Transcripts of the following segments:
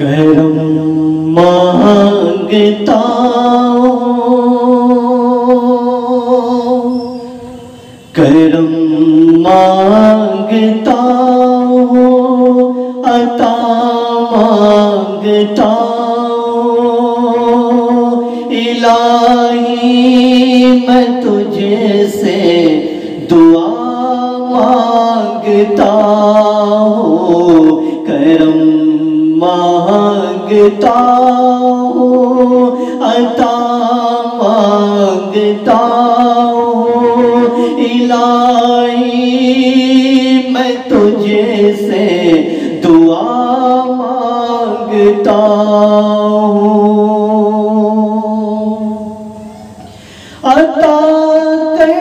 करम माँगता करम माँगता अता माँगता इलाही मैं तुझे से दुआ माँगता हूँ। करम माँगता हूँ, अता माँगता हूँ, इलाही मैं तुझे से दुआ माँगता अता कर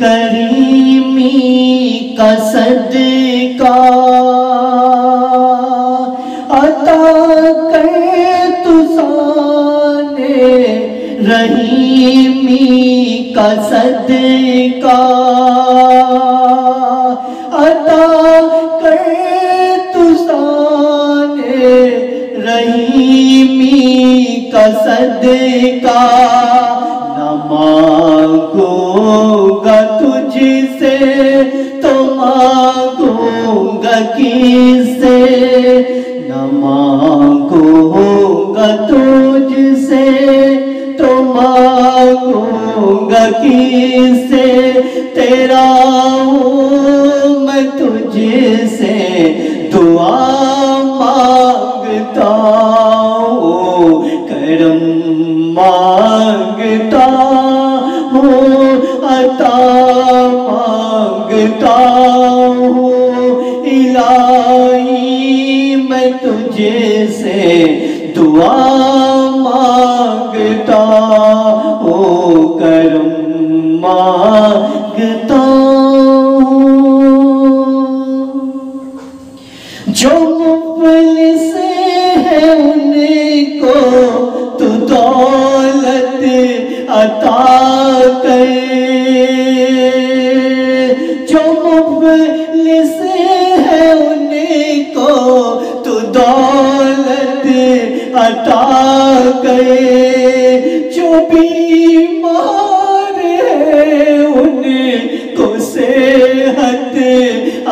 करीमी का रहीमी का सदका अता कर तू साने रहीमी का। सदका न मांगूँगा तुझसे तो मांगूँगा किसे? मांगूँगा किसे तेरा मैं तुझसे दुआ माँगता हूँ, करम माँगता हूँ, अता माँगता हूँ, इलाही मैं तुझे से दुआ माँगता माँगता जो मुफलिस है उनको तू दौलत अता कर। जो मुफलिस है उनको तू दौलत अता कर। जो बीमार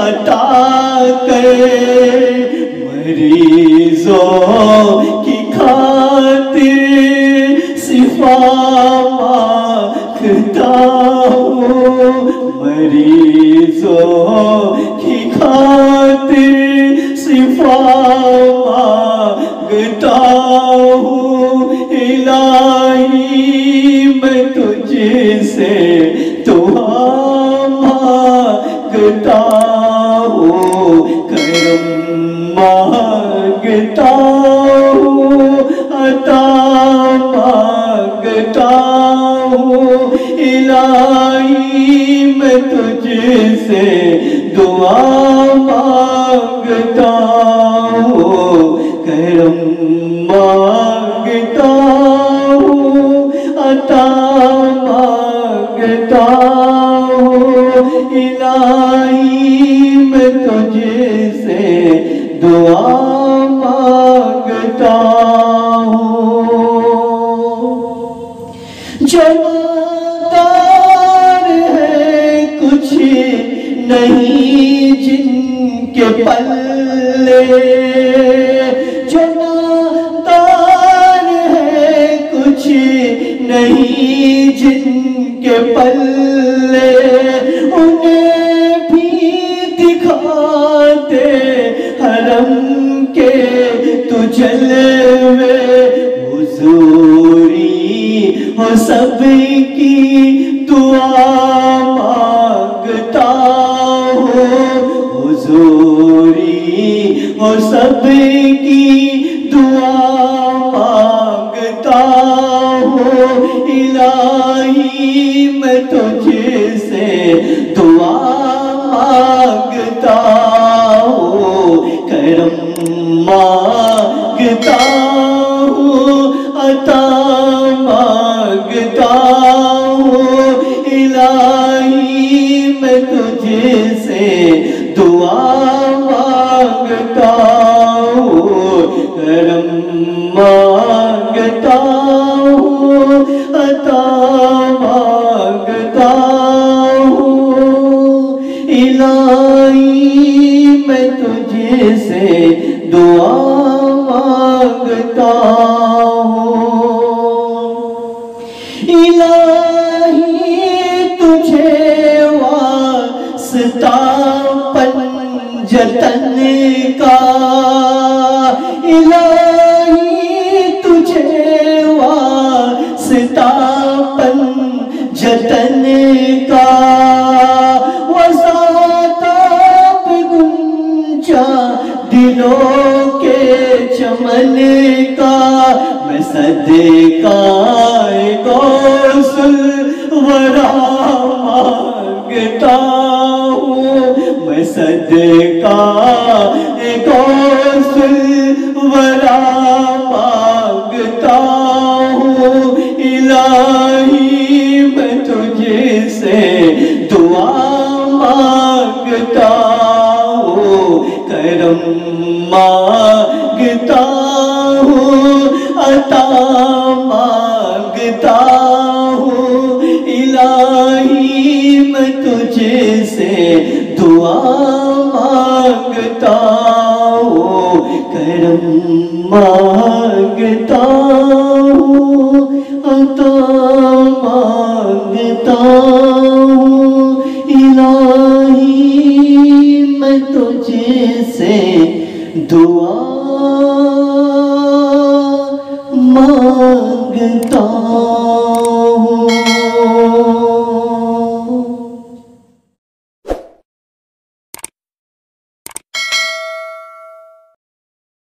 अता कर मरीजों की खातिर सिफा माँगता हूँ। मरीजों की खातिर सिफा माँगता हूँ। इलाही मैं तुझसे दुआ माँगता मैं तुझसे दुआ माँगता हूँ करम माँगता हूँ अता नहीं जिनके पल्ले जमादार है, कुछ नहीं जिनके पल्ले। उन्हें भी दिखा दे हरम के तू जलवे हुजूरी हो सबकी। सबकी दुआ माँगता हो। इलाही, मैं तुझसे दुआ माँगता हूँ। करम माँगता हूँ, अता माँगता हूँ। इलाही, मैं तुझसे दुआ आई मैं तुझे से दुआ माँगता हूँ। इलाही तुझे वास्ता पंजतन का। इलाही तुझे वास्ता जतन का। मैं सदका गौसल वरा माँगता हूँ। मैं सदका गौसल वरा माँगता हूँ। इलाही मैं तुझे से दुआ माँगता हूँ। करम माँगता हूँ, इलाही मैं तुझे से दुआ माँगता हूँ, करम माँगता हूँ, अता माँगता हूँ, इलाही मैं तुझे से दुआ माँगता